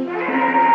Música